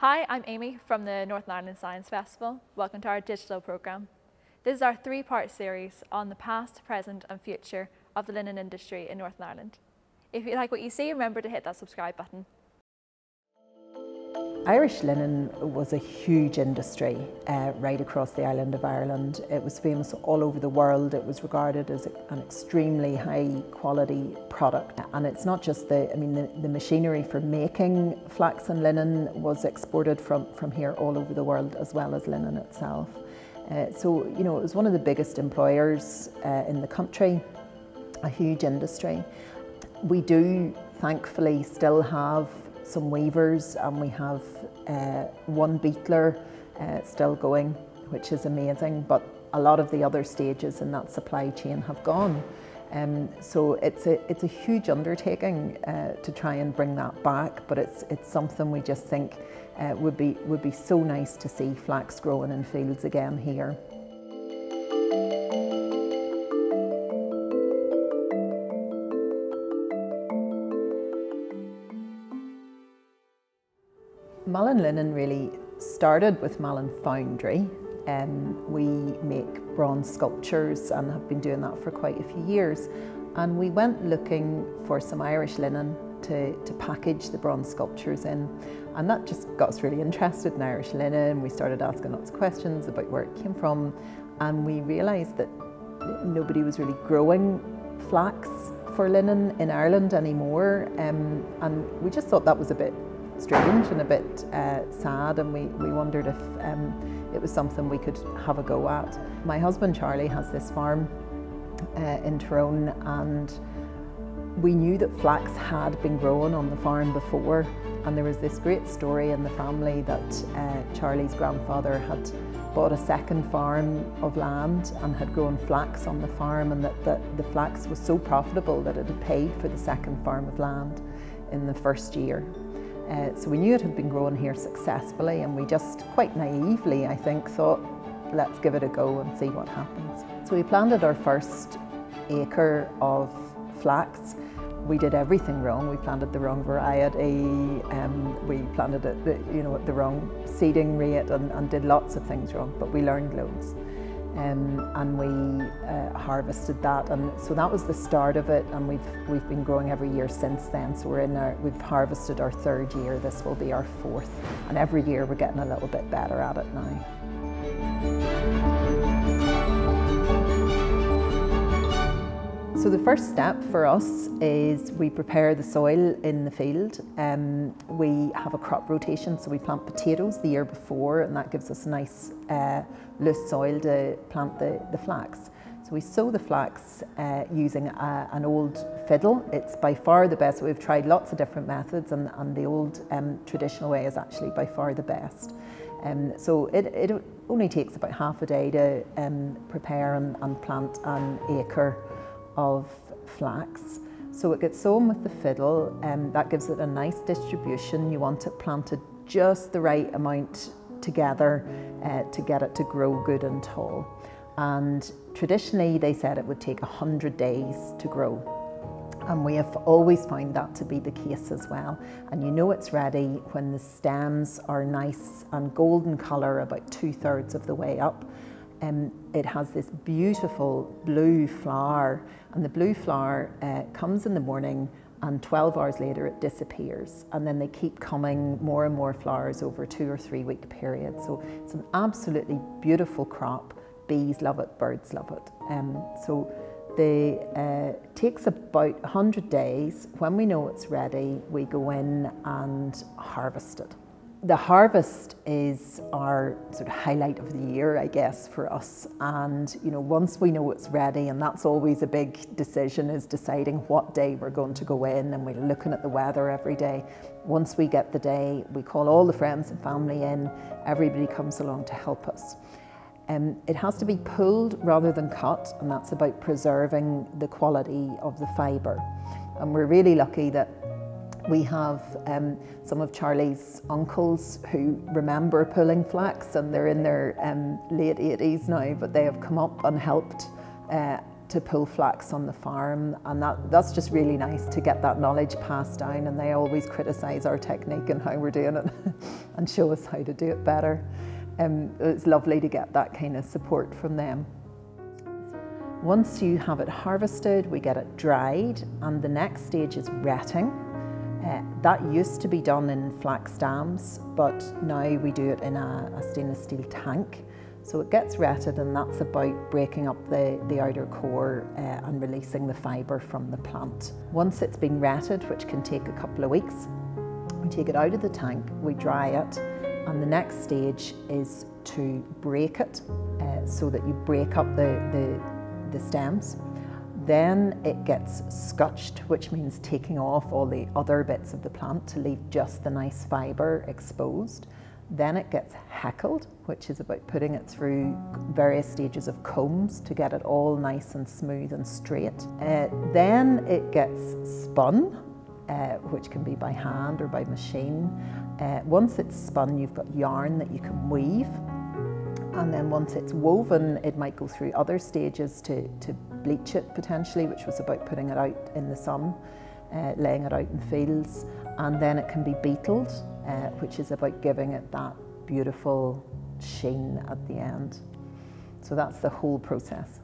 Hi, I'm Amy from the Northern Ireland Science Festival. Welcome to our digital programme. This is our three-part series on the past, present and future of the linen industry in Northern Ireland. If you like what you see, remember to hit that subscribe button. Irish linen was a huge industry uh, right across the island of Ireland. It was famous all over the world. It was regarded as an extremely high quality product. And it's not just the, I mean, the, the machinery for making flax and linen was exported from, from here all over the world as well as linen itself. Uh, so, you know, it was one of the biggest employers uh, in the country, a huge industry. We do thankfully still have some weavers and we have uh, one beetler uh, still going, which is amazing. But a lot of the other stages in that supply chain have gone. Um, so it's a, it's a huge undertaking uh, to try and bring that back, but it's, it's something we just think uh, would, be, would be so nice to see flax growing in fields again here. Mallon Linen really started with Mallon Foundry. Um, we make bronze sculptures and have been doing that for quite a few years. And we went looking for some Irish linen to, to package the bronze sculptures in. And that just got us really interested in Irish linen. We started asking lots of questions about where it came from. And we realised that nobody was really growing flax for linen in Ireland anymore. Um, and we just thought that was a bit strange and a bit uh, sad and we, we wondered if um, it was something we could have a go at. My husband Charlie has this farm uh, in Tyrone and we knew that flax had been grown on the farm before and there was this great story in the family that uh, Charlie's grandfather had bought a second farm of land and had grown flax on the farm and that, that the flax was so profitable that it had paid for the second farm of land in the first year. Uh, so we knew it had been grown here successfully and we just quite naively, I think, thought, let's give it a go and see what happens. So we planted our first acre of flax. We did everything wrong. We planted the wrong variety, um, we planted it the, you know, at the wrong seeding rate and, and did lots of things wrong, but we learned loads um, and we uh, harvested that and so that was the start of it and we've we've been growing every year since then. So we're in our we've harvested our third year. This will be our fourth and every year we're getting a little bit better at it now. So the first step for us is we prepare the soil in the field. Um, we have a crop rotation, so we plant potatoes the year before, and that gives us a nice uh, loose soil to plant the, the flax. So we sow the flax uh, using a, an old fiddle. It's by far the best. We've tried lots of different methods, and, and the old um, traditional way is actually by far the best. Um, so it, it only takes about half a day to um, prepare and, and plant an acre of flax. So it gets sown with the fiddle and um, that gives it a nice distribution. You want it planted just the right amount together uh, to get it to grow good and tall. And traditionally they said it would take 100 days to grow. And we have always found that to be the case as well. And you know it's ready when the stems are nice and golden colour about two thirds of the way up um, it has this beautiful blue flower and the blue flower uh, comes in the morning and 12 hours later it disappears. And then they keep coming more and more flowers over two or three week period. So it's an absolutely beautiful crop. Bees love it birds love it. Um, so the uh, takes about 100 days. When we know it's ready we go in and harvest it the harvest is our sort of highlight of the year, I guess, for us. And you know, once we know it's ready, and that's always a big decision, is deciding what day we're going to go in, and we're looking at the weather every day. Once we get the day, we call all the friends and family in. Everybody comes along to help us. Um, it has to be pulled rather than cut, and that's about preserving the quality of the fibre. And we're really lucky that we have um, some of Charlie's uncles who remember pulling flax and they're in their um, late 80s now, but they have come up and helped uh, to pull flax on the farm and that, that's just really nice to get that knowledge passed down and they always criticise our technique and how we're doing it and show us how to do it better. Um, it's lovely to get that kind of support from them. Once you have it harvested, we get it dried and the next stage is retting. Uh, that used to be done in flax dams, but now we do it in a, a stainless steel tank. So it gets retted and that's about breaking up the, the outer core uh, and releasing the fibre from the plant. Once it's been retted, which can take a couple of weeks, we take it out of the tank, we dry it, and the next stage is to break it uh, so that you break up the, the, the stems. Then it gets scutched, which means taking off all the other bits of the plant to leave just the nice fibre exposed. Then it gets heckled, which is about putting it through various stages of combs to get it all nice and smooth and straight. Uh, then it gets spun, uh, which can be by hand or by machine. Uh, once it's spun, you've got yarn that you can weave. And then once it's woven, it might go through other stages to, to bleach it potentially, which was about putting it out in the sun, uh, laying it out in fields. And then it can be beetled, uh, which is about giving it that beautiful sheen at the end. So that's the whole process.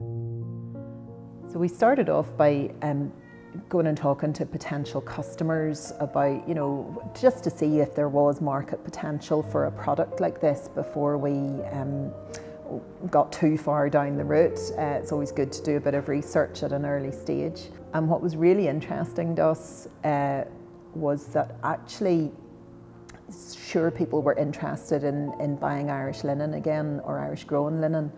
So we started off by um, going and talking to potential customers about, you know, just to see if there was market potential for a product like this before we um, got too far down the route. Uh, it's always good to do a bit of research at an early stage. And what was really interesting to us uh, was that actually sure people were interested in, in buying Irish linen again or Irish grown linen.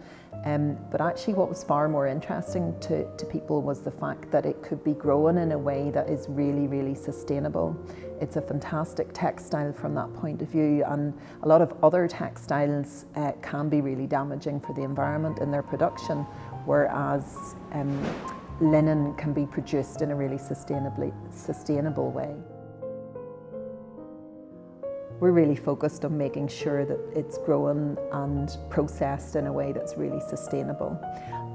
Um, but actually what was far more interesting to, to people was the fact that it could be grown in a way that is really, really sustainable. It's a fantastic textile from that point of view and a lot of other textiles uh, can be really damaging for the environment in their production, whereas um, linen can be produced in a really sustainably, sustainable way. We're really focused on making sure that it's grown and processed in a way that's really sustainable.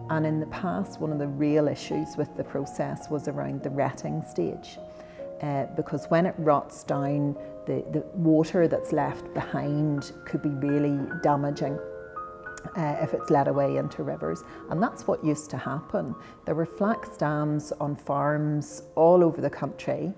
And in the past, one of the real issues with the process was around the retting stage. Uh, because when it rots down, the, the water that's left behind could be really damaging uh, if it's led away into rivers. And that's what used to happen. There were flax dams on farms all over the country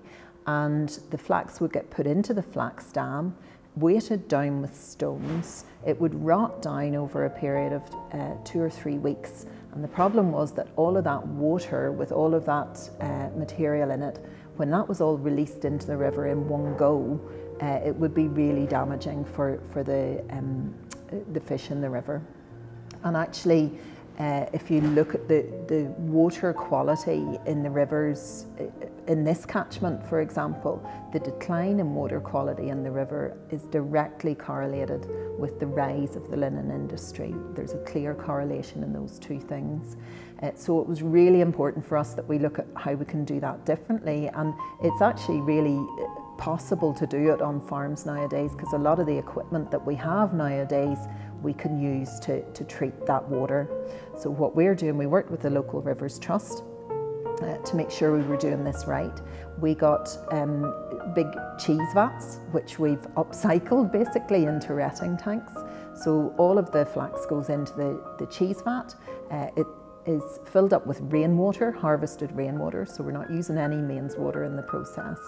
and the flax would get put into the flax dam, weighted down with stones. It would rot down over a period of uh, two or three weeks. And the problem was that all of that water, with all of that uh, material in it, when that was all released into the river in one go, uh, it would be really damaging for, for the, um, the fish in the river. And actually, uh, if you look at the, the water quality in the rivers, uh, in this catchment, for example, the decline in water quality in the river is directly correlated with the rise of the linen industry. There's a clear correlation in those two things. Uh, so it was really important for us that we look at how we can do that differently. And it's actually really uh, possible to do it on farms nowadays because a lot of the equipment that we have nowadays we can use to, to treat that water. So what we're doing, we worked with the local Rivers Trust uh, to make sure we were doing this right. We got um, big cheese vats, which we've upcycled basically into retting tanks. So all of the flax goes into the, the cheese vat. Uh, it is filled up with rainwater, harvested rainwater, so we're not using any mains water in the process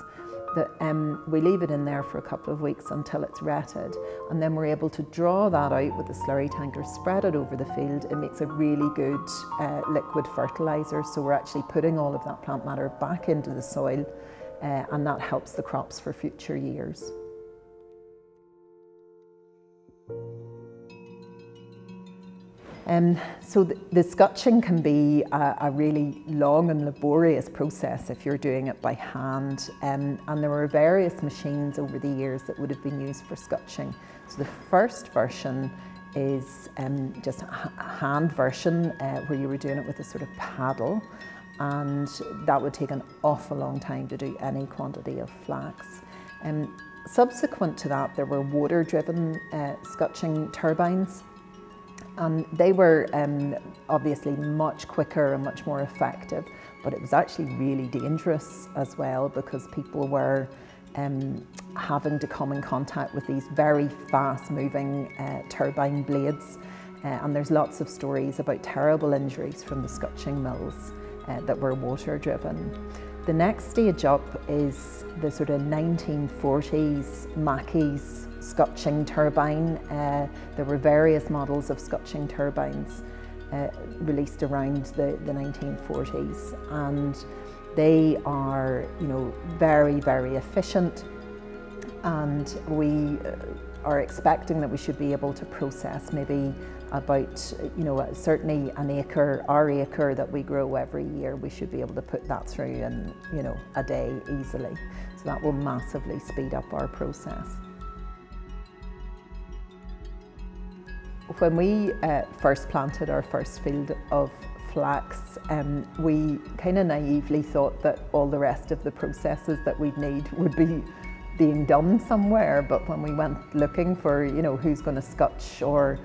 that um, we leave it in there for a couple of weeks until it's retted and then we're able to draw that out with the slurry tanker, spread it over the field. It makes a really good uh, liquid fertiliser so we're actually putting all of that plant matter back into the soil uh, and that helps the crops for future years. Um, so the, the, scutching can be a, a, really long and laborious process if you're doing it by hand. Um, and there were various machines over the years that would have been used for scutching. So the first version is um, just a hand version uh, where you were doing it with a sort of paddle. And that would take an awful long time to do any quantity of flax. Um, subsequent to that, there were water-driven uh, scutching turbines And they were um, obviously much quicker and much more effective, but it was actually really dangerous as well because people were um, having to come in contact with these very fast moving uh, turbine blades. Uh, and there's lots of stories about terrible injuries from the scutching mills uh, that were water driven. The next stage up is the sort of 1940s Mackie's scutching turbine. Uh, there were various models of scutching turbines uh, released around the, the 1940s and they are, you know, very, very efficient and we uh, are expecting that we should be able to process maybe about, you know, certainly an acre, our acre that we grow every year, we should be able to put that through in, you know, a day easily. So that will massively speed up our process. When we uh, first planted our first field of flax, um, we kind of naively thought that all the rest of the processes that we'd need would be being done somewhere. But when we went looking for, you know, who's going to scutch or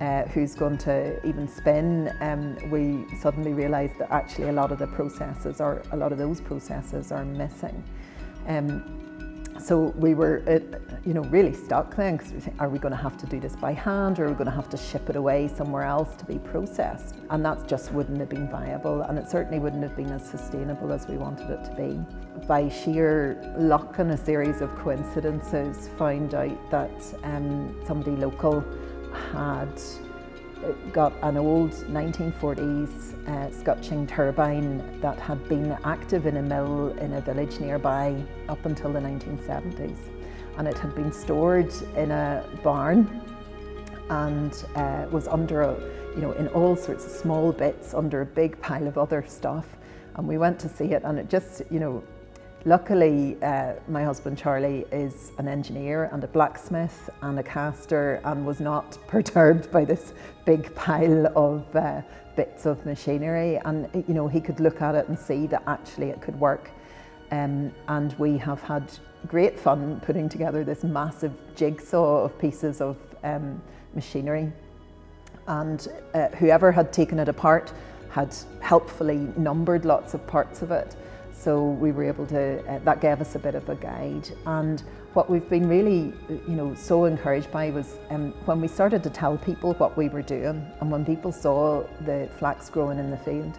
uh, who's going to even spin, um, we suddenly realised that actually a lot of the processes or a lot of those processes are missing. Um, so we were, uh, you know, really stuck then because we think, are we going to have to do this by hand or are we going to have to ship it away somewhere else to be processed? And that just wouldn't have been viable and it certainly wouldn't have been as sustainable as we wanted it to be. By sheer luck and a series of coincidences, found out that um, somebody local had got an old 1940s uh, scutching turbine that had been active in a mill in a village nearby up until the 1970s. And it had been stored in a barn and uh, was under, a, you know, in all sorts of small bits under a big pile of other stuff. And we went to see it and it just, you know, Luckily, uh, my husband Charlie is an engineer and a blacksmith and a caster and was not perturbed by this big pile of uh, bits of machinery. And you know, he could look at it and see that actually it could work. Um, and we have had great fun putting together this massive jigsaw of pieces of um, machinery. And uh, whoever had taken it apart had helpfully numbered lots of parts of it. So we were able to, uh, that gave us a bit of a guide. And what we've been really, you know, so encouraged by was um, when we started to tell people what we were doing and when people saw the flax growing in the field,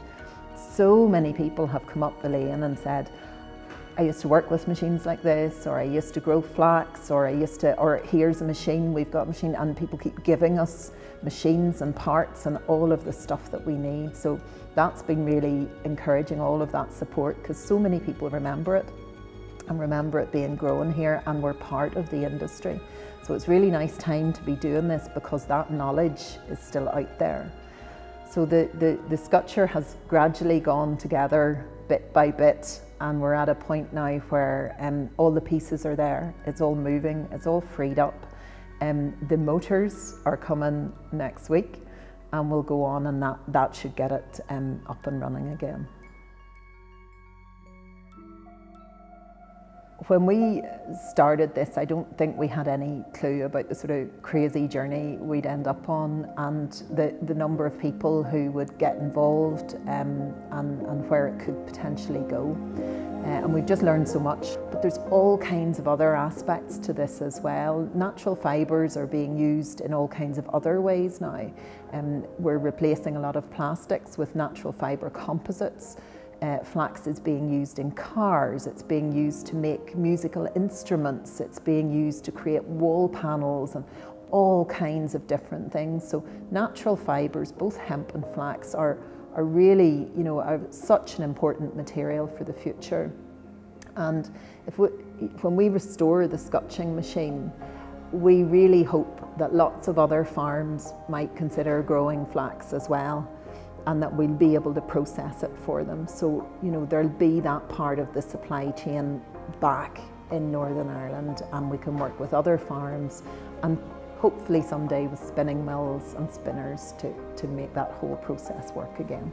so many people have come up the lane and said, I used to work with machines like this, or I used to grow flax, or I used to, or here's a machine, we've got a machine, and people keep giving us machines and parts and all of the stuff that we need. So that's been really encouraging all of that support because so many people remember it and remember it being grown here and we're part of the industry. So it's really nice time to be doing this because that knowledge is still out there. So the, the, the scutcher has gradually gone together bit by bit and we're at a point now where um, all the pieces are there. It's all moving, it's all freed up. Um, the motors are coming next week and we'll go on and that, that should get it um, up and running again. When we started this, I don't think we had any clue about the sort of crazy journey we'd end up on and the, the number of people who would get involved um, and, and where it could potentially go. Uh, and we've just learned so much. But there's all kinds of other aspects to this as well. Natural fibres are being used in all kinds of other ways now. Um, we're replacing a lot of plastics with natural fibre composites. Uh, flax is being used in cars, it's being used to make musical instruments, it's being used to create wall panels and all kinds of different things. So natural fibres, both hemp and flax, are are really, you know, are such an important material for the future. And if we, when we restore the scutching machine, we really hope that lots of other farms might consider growing flax as well and that we'll be able to process it for them. So, you know, there'll be that part of the supply chain back in Northern Ireland and we can work with other farms and hopefully someday with spinning mills and spinners to, to make that whole process work again.